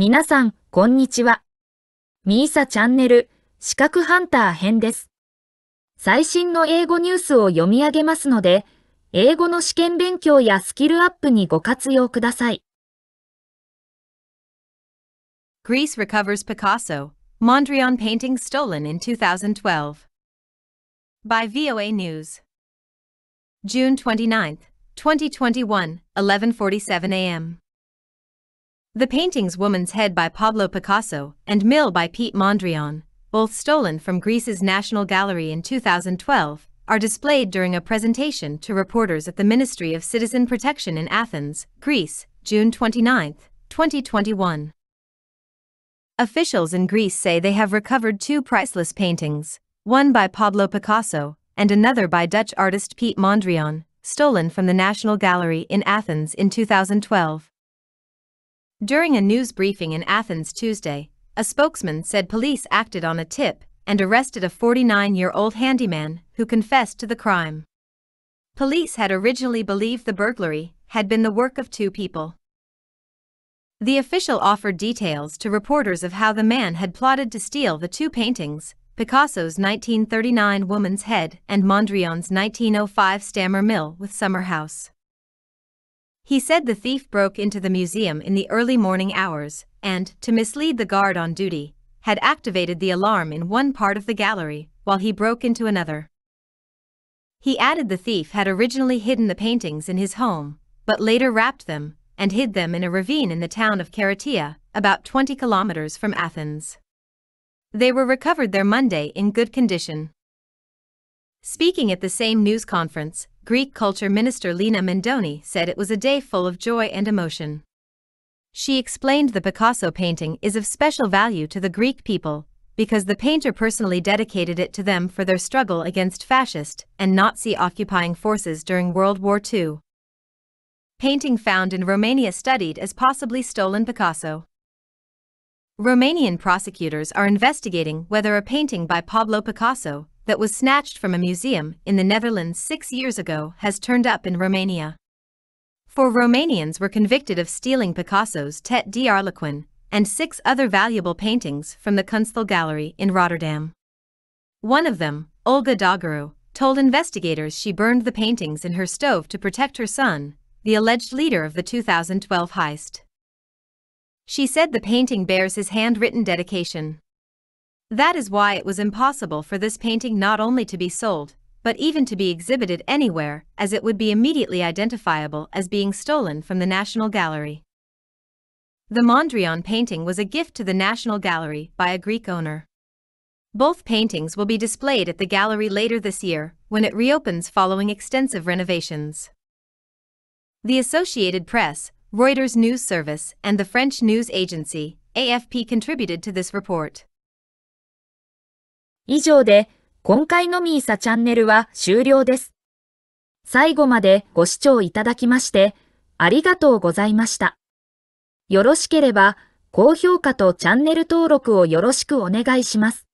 皆さん、こんにちは。ミーサチャンネル、資格ハンター編です。最新の英語ニュースを読み上げますので、英語の試験勉強やスキルアップにご活用ください。Greece recovers Picasso, Mondrian painting stolen in 2012. By VOA News. June 29, 2021, 11:47 a.m. The paintings Woman's Head by Pablo Picasso and Mill by Piet Mondrian, both stolen from Greece's National Gallery in 2012, are displayed during a presentation to reporters at the Ministry of Citizen Protection in Athens, Greece, June 29, 2021. Officials in Greece say they have recovered two priceless paintings, one by Pablo Picasso and another by Dutch artist Piet Mondrian, stolen from the National Gallery in Athens in 2012. During a news briefing in Athens Tuesday, a spokesman said police acted on a tip and arrested a 49 year old handyman who confessed to the crime. Police had originally believed the burglary had been the work of two people. The official offered details to reporters of how the man had plotted to steal the two paintings Picasso's 1939 Woman's Head and Mondrian's 1905 Stammer Mill with Summer House. He said the thief broke into the museum in the early morning hours and, to mislead the guard on duty, had activated the alarm in one part of the gallery while he broke into another. He added the thief had originally hidden the paintings in his home, but later wrapped them and hid them in a ravine in the town of Keratia, about 20 kilometers from Athens. They were recovered there Monday in good condition. Speaking at the same news conference, Greek culture minister Lina Mendoni said it was a day full of joy and emotion. She explained the Picasso painting is of special value to the Greek people because the painter personally dedicated it to them for their struggle against fascist and Nazi occupying forces during World War II. Painting found in Romania studied as possibly stolen Picasso. Romanian prosecutors are investigating whether a painting by Pablo Picasso that was snatched from a museum in the Netherlands six years ago has turned up in Romania. Four Romanians were convicted of stealing Picasso's Tête d'Arlequin and six other valuable paintings from the Kunsthal Gallery in Rotterdam. One of them, Olga Dogaru, told investigators she burned the paintings in her stove to protect her son, the alleged leader of the 2012 heist. She said the painting bears his handwritten dedication. That is why it was impossible for this painting not only to be sold, but even to be exhibited anywhere, as it would be immediately identifiable as being stolen from the National Gallery. The Mondrian painting was a gift to the National Gallery by a Greek owner. Both paintings will be displayed at the gallery later this year, when it reopens following extensive renovations. The Associated Press, Reuters News Service, and the French news agency, AFP contributed to this report. 以上で今回のミーサチャンネルは終了です。最後までご視聴いただきましてありがとうございました。よろしければ高評価とチャンネル登録をよろしくお願いします。